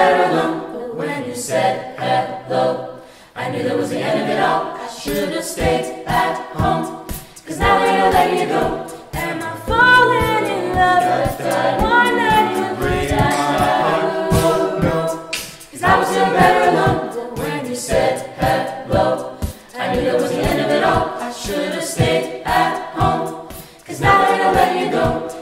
better alone. But when you said hello, I knew that was the end of it all. I should have stayed at home. Cause now that I'm letting you go, am I falling in love with the one that can break my heart? No. Cause I was even better alone. But when you said hello, I knew that was the end of it all. I should have stayed at home. Cause now that I'm letting you go,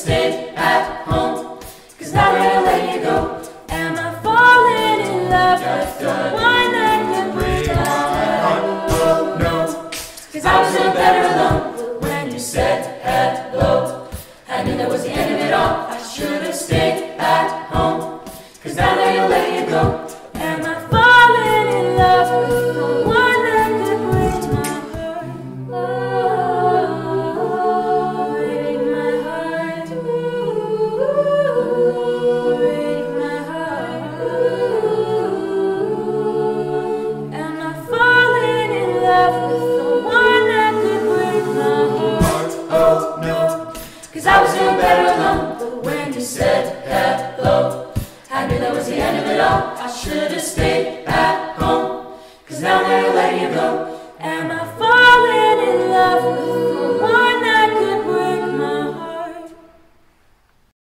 stayed at home. Cause now I'm letting you go, am I falling in love with the one that can break my? Oh no. Cause I was doing better alone. When you said hello, I knew that was the end of it all. I should have stayed at home. Cause now you're letting it go, Cause I was doing better alone. But when you said hello, I knew that was the end of it all. I should have stayed at home. Cause now I'm letting you go, am I